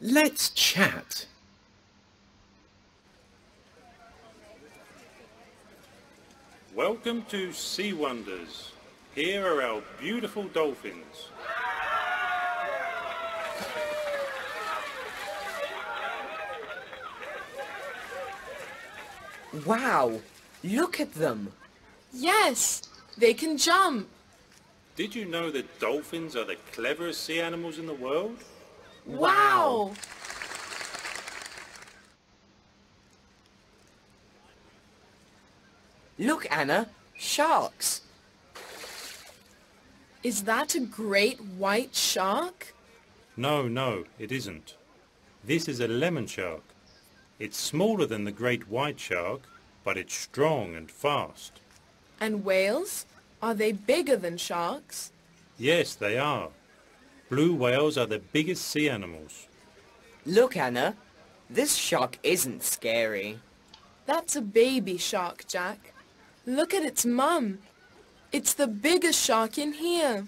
Let's chat. Welcome to Sea Wonders. Here are our beautiful dolphins. Wow, look at them. Yes, they can jump. Did you know that dolphins are the cleverest sea animals in the world? Wow. Look, Anna, sharks. Is that a great white shark? No, no, it isn't. This is a lemon shark. It's smaller than the great white shark, but it's strong and fast. And whales? Are they bigger than sharks? Yes, they are. Blue whales are the biggest sea animals. Look, Anna, this shark isn't scary. That's a baby shark, Jack. Look at its mum. It's the biggest shark in here.